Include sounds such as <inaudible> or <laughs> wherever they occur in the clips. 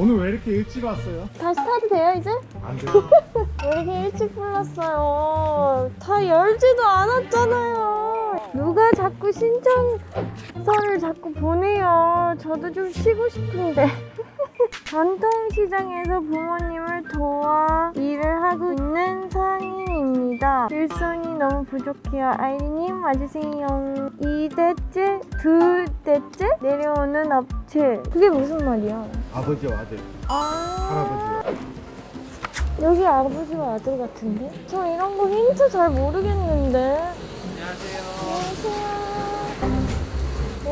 오늘 왜 이렇게 일찍 왔어요? 다시 타도 돼요 이제? 안 돼요. <laughs> 왜 이렇게 일찍 불렀어요? 다 열지도 않았잖아요. 누가 자꾸 신청서를 자꾸 보내요. 저도 좀 쉬고 싶은데. <laughs> 전통시장에서 부모님을 도와 일을 하고 있는 상인입니다. 일손이 너무 부족해요. 아이리님 와주세요. 이대째, 두대째 내려오는 업체. 그게 무슨 말이야? 아버지와 아들, 아. 할아버지와. 여기 아버지와 아들 같은데? 저 이런 거 힌트 잘 모르겠는데. 안녕하세요.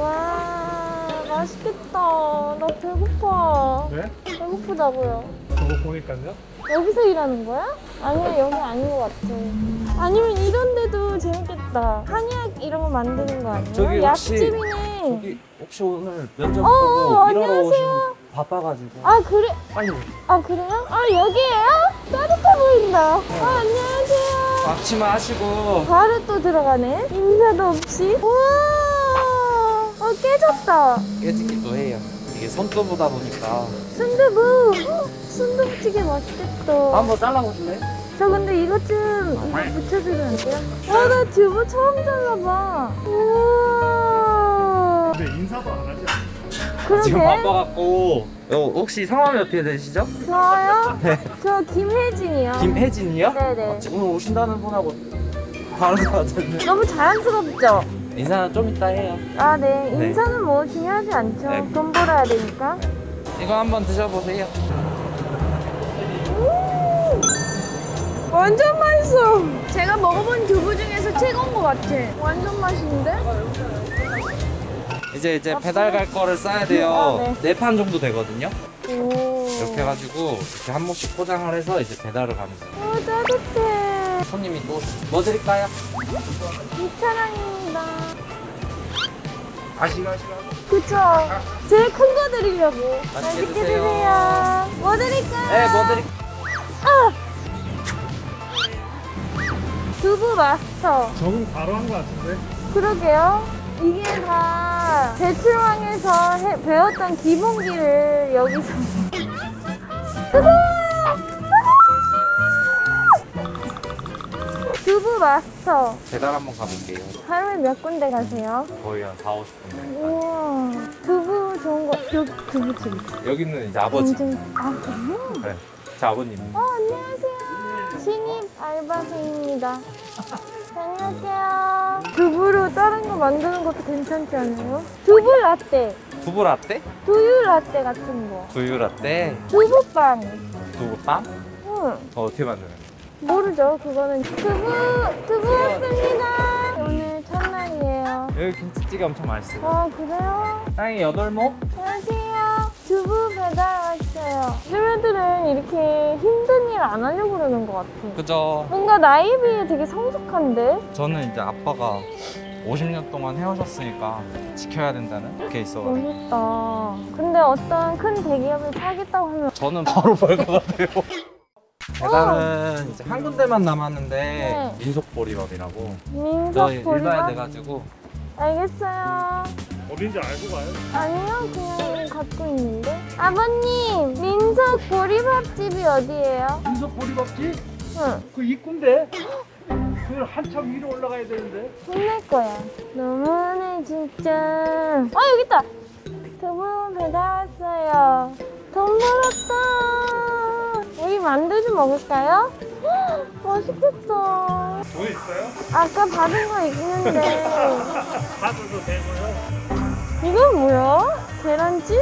와, 맛있겠다. 나 배고파. 네? 배고프다고요. 저거 보니까요. 여기서 일하는 거야? 아니야, 여기 아닌 것 같아. 아니면 이런 데도 재밌겠다. 한약 이런 거 만드는 거 아니에요? 저기 혹시- 약집이네. 여기 혹시 오늘 면접 어, 보고 어, 일하러 안녕하세요. 오신 바빠가지고 아, 그래? 빨리 아, 그래요? 아, 여기에요? 따뜻해 보인다. 아, 안녕하세요. 앞치마 하시고 바로 또 들어가네. 인사도 없이. 우와! 어, 깨졌다. 깨지기도 해요. 이게 손도보다 보니까 순두부. 헉, 순두부찌개 맛있겠다. 한번 잘라보실래요? 저 근데 이것 좀 이거 붙여주면 안 돼요? 와, 나 두부 처음 잘라봐. 우와. 근데 인사도 안 하지? 그러게. 지금 바빠갖고 어, 혹시 성함이 어떻게 되시죠? 저요? 저 김혜진이요. 김혜진이요? 네네. 어, 오늘 오신다는 분하고 다른 것 같은데 너무 자연스럽죠? 인사는 좀 이따 해요. 아, 네. 네. 인사는 뭐 중요하지 않죠. 네. 돈 벌어야 되니까. 이거 한번 드셔보세요. 완전 맛있어. 제가 먹어본 두부 중에서 최고인 것 같아. 완전 맛있는데? 이제 이제 배달 갈 거를 싸야 돼요. 아, 네. 네판 정도 되거든요. 오. 이렇게 해가지고 이렇게 한 모씩 포장을 해서 이제 배달을 가면 돼요. 오, 따뜻해. 손님이 또 뭐 드릴까요? 이차랑입니다. 아시고 아시고. 그쵸? 제일 큰 거 드리려고. 맛있게 맛있게 드세요. 드세요. 뭐 드릴까요? 네, 뭐 드릴? 아! 두부 마스터. 적응 바로 한 것 같은데. 그러게요. 이게 다 대출왕에서 해- 배웠던 기본기를 여기서. <laughs> 두부 마스터. 배달 한번 가볼게요. 하루에 몇 군데 가세요? 거의 한 4, 50분. 우와. 두부 좋은 거. 여기 두부집. 여기는 이제 아버지. 아, 그래요? 네. 제 아버님. 어, 안녕하세요. 신입 알바생입니다. <laughs> 안녕하세요. 두부로 다른 거 만드는 것도 괜찮지 않아요? 두부 라떼, 두부 라떼? 두유 라떼 같은 거. 두유 라떼? 두부빵. 두부빵? 응, 어, 어떻게 만드는 거예요? 모르죠. 그거는 두부, 두부 왔습니다. 오늘 첫날이에요. 여기 김치찌개 엄청 맛있어요. 아, 그래요? 땅이 여덟목? 안녕하세요. 두부 배달 왔어요. 애들은 이렇게 일안 하려고 그러는 것 같아. 그죠. 뭔가 나이에 비해 되게 성숙한데? 저는 이제 아빠가 50년 동안 해오셨으니까 지켜야 된다는 게 있어가지고. 멋있다. 근데 어떤 큰 대기업을 사겠다고 하면 저는 바로 벌것 같아요. <laughs> 배달은 이제 한 군데만 남았는데 네. 민속보리밥이라고 민속 저희 일봐야? 돼가지고 알겠어요. 어딘지 알고 가요? 아니요, 그냥 갖고 있는데. 아버님, 민속 보리밥집이 어디예요? 민속 보리밥집? 응, 그 입구인데. 그 한참 위로 올라가야 되는데. 혼낼 거야. 너무하네, 진짜. 아, 여기 있다! 두부 배달 왔어요. 돈 벌었다. 여기 만두 좀 먹을까요? 헉, 맛있겠다. 뭐 있어요? 아까 받은 거 있는데. <laughs> 받아도 되고요. 이건 뭐야? 계란찜?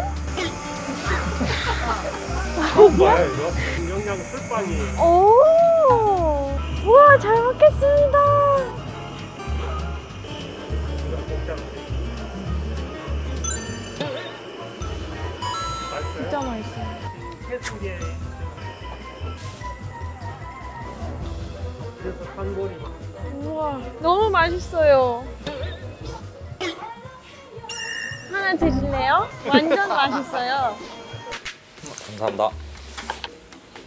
뭐예요 이거? 영양 술빵이에요. 오! 우와, 잘 먹겠습니다. 진짜 맛있어요. 그래서 한골이 우와, 너무 맛있어요. 하나 드실래요? 완전 맛있어요. 감사합니다.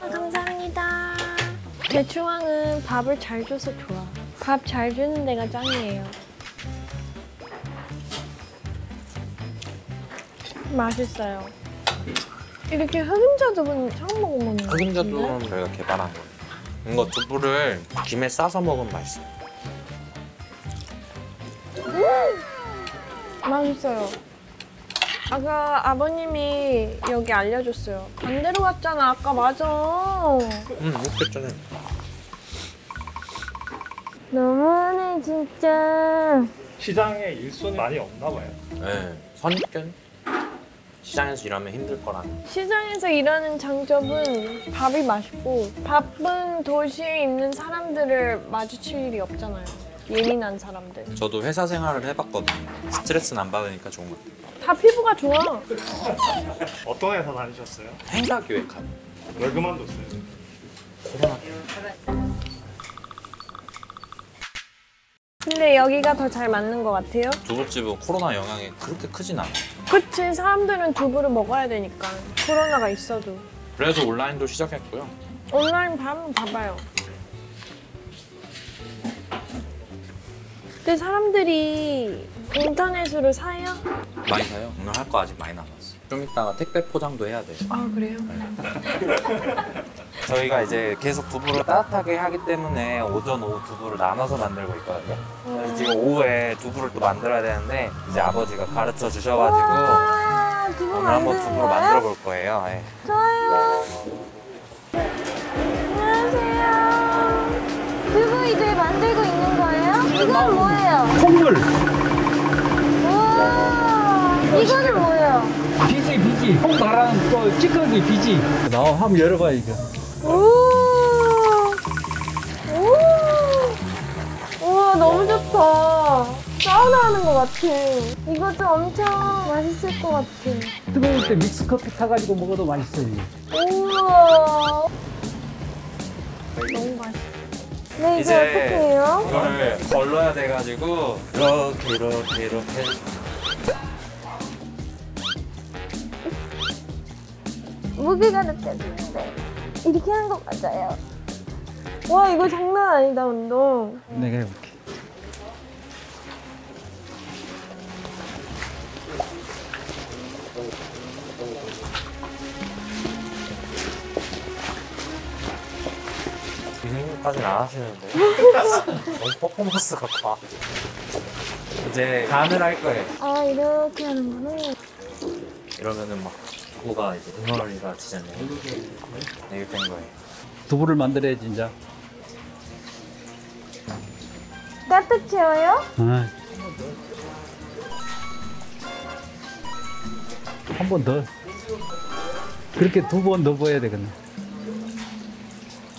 아, 감사합니다. 대추왕은 밥을 잘 줘서 좋아. 밥 잘 주는 데가 짱이에요. 맛있어요. 이렇게 흑임자 두부는 처음 먹어보는 거 흑임자 같은데? 두부는 저희가 개발한 거예요. 이거 두부를 김에 싸서 먹으면 맛있어요. 맛있어요. 아까 아버님이 여기 알려줬어요. 반대로 갔잖아. 아까 맞아. 음, 못했잖아. 너무하네 진짜. 시장에 일손이 많이 없나 봐요. 네, 선입견? 시장에서 일하면 힘들 거라는. 시장에서 일하는 장점은 밥이 맛있고 바쁜 도시에 있는 사람들을 마주칠 일이 없잖아요. 예민한 사람들. 저도 회사 생활을 해봤거든요. 스트레스는 안 받으니까 좋은 것 같아요. 다 피부가 좋아. 어떤 회사 다니셨어요? 행사 기획하는 왜 그만뒀어요? 근데 여기가 더 잘 맞는 것 같아요. 두부집은 코로나 영향이 그렇게 크진 않아요. 그치 사람들은 두부를 먹어야 되니까 코로나가 있어도 그래서 온라인도 시작했고요. 온라인 한번 봐봐요. 근데 사람들이 인터넷으로 사요? 많이 사요. 오늘 할 거 아직 많이 남았어요. 좀 이따가 택배 포장도 해야 돼요. 아 그래요? <laughs> 저희가 이제 계속 두부를 따뜻하게 하기 때문에 오전, 오후 두부를 나눠서 만들고 있거든요. 그래서 지금 오후에 두부를 또 만들어야 되는데 이제 아버지가 가르쳐 주셔가지고 와 두부 오늘 한번 만드는 두부를 거예요? 만들어 볼 거예요. 예. 좋아요. 이거는 뭐예요? 비지 비지! 콩 말하는 또 찌꺼기 비지! 나 한번 열어봐 이거. 오! 오! 우와, 너무 좋다. 사우나 하는 것 같아. 이것도 엄청 맛있을 것 같아. 뜨거울 때 믹스 커피 타가지고 먹어도 맛있어요. 우와. 너무 맛있어. 네, 이제, 이제 어떻게 해요? 이거를 걸러야 돼가지고 이렇게 이렇게 이렇게 무게가 느껴지는데. 이렇게 하는 거 맞아요. 와, 이거 장난 아니다, 운동. 내가 해볼게. 이 생각까지는 안 하시는데 너무 퍼포먼스가 과 이제 간을 할 거예요 아, 이렇게 하는구나. 이러면은 막 두부가 이제 덩어리가 지잖아요 네, 이렇게 된 거예요 두부를 만들어야지 이제. 따뜻해요? 아. 한번 더. 그렇게 두번 넣어야 되겠네.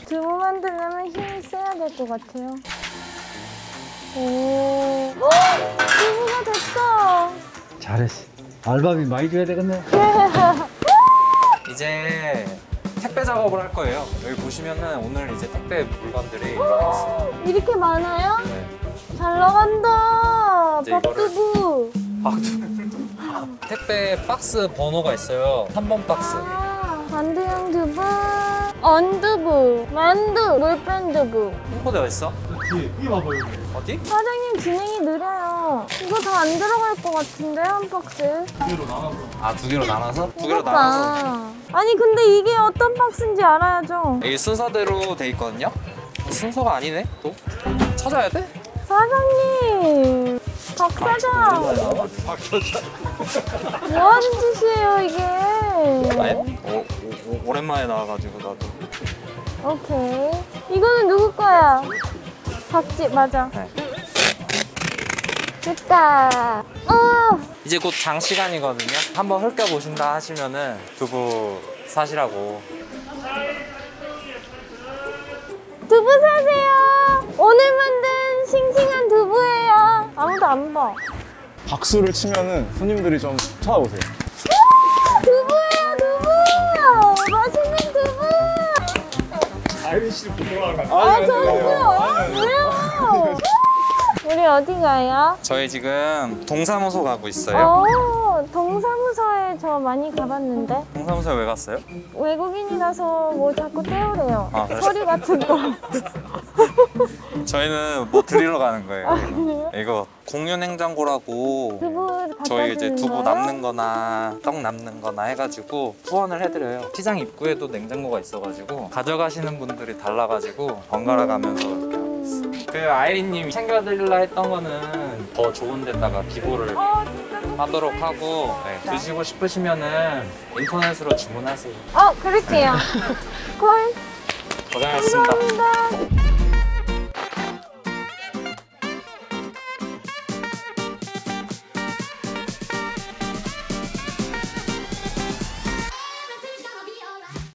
두부 만들려면 힘이 세야 될 것 같아요. 오, 헉! 두부가 됐어. 잘했어. 알바비 많이 줘야 되겠네. <laughs> 이제 택배 작업을 할 거예요 여기 보시면은 오늘 이제 택배 물건들이 이렇게 있어요 이렇게 많아요? 네. 잘 나간다. 이제 이거를- 밥두부. 아, 두- 택배 박스 번호가 있어요 3번 박스 아, 만두형 두부, 언두부, 만두, 물뺀 두부. 홍보대 어딨어? 이 봐봐 여기. 어디? 사장님 진행이 느려요. 이거 다 안 들어갈 것 같은데 한 박스. 아두 개로 나눠서? 두 개로 무겁다. 나눠서 아니 근데 이게 어떤 박스인지 알아야죠. 이게 순서대로 돼 있거든요 순서가 아니네 또? 찾아야 돼? 사장님, 박 사장. 뭐 하는 짓이에요 이게? 아니? 오, 오, 오, 오랜만에 나와가지고 나도 오케이. 이거는 누구 거야? 박지 맞아. 네. 됐다. 어. 이제 곧 장시간이거든요 한번 훑겨보신다 하시면은 두부 사시라고 두부 사세요. 오늘 만든 싱싱한 두부예요. 아무도 안 봐. 박수를 치면은 손님들이 좀 쳐다보세요. 두부예요, 두부. 맛있는 두부. 아이린 보러 나가. 아, 저도요. 왜요? 우리 어디 가요? 저희 지금 동사무소 가고 있어요 어, 동사무소에 저 많이 가봤는데 동사무소에 왜 갔어요? 외국인이라서 뭐 자꾸 떼우래요. 아? 서류 같은 거. <laughs> 저희는 뭐 드리러 가는 거예요. 아? 이거 공유 냉장고라고 두부 갖다 저희 이제 두부? 남는 거나 떡 남는 거나 해가지고 후원을 해드려요. 시장 입구에도 냉장고가 있어가지고 가져가시는 분들이 달라가지고 번갈아 가면서. 그 아이린님이 챙겨드리려 했던 거는 더 좋은 데다가 기부를 어, 진짜 좋- 하도록 하고 네, 드시고 싶으시면은 인터넷으로 주문하세요. 어, 그럴게요. <laughs> 콜. 고생하셨습니다. 감사합니다.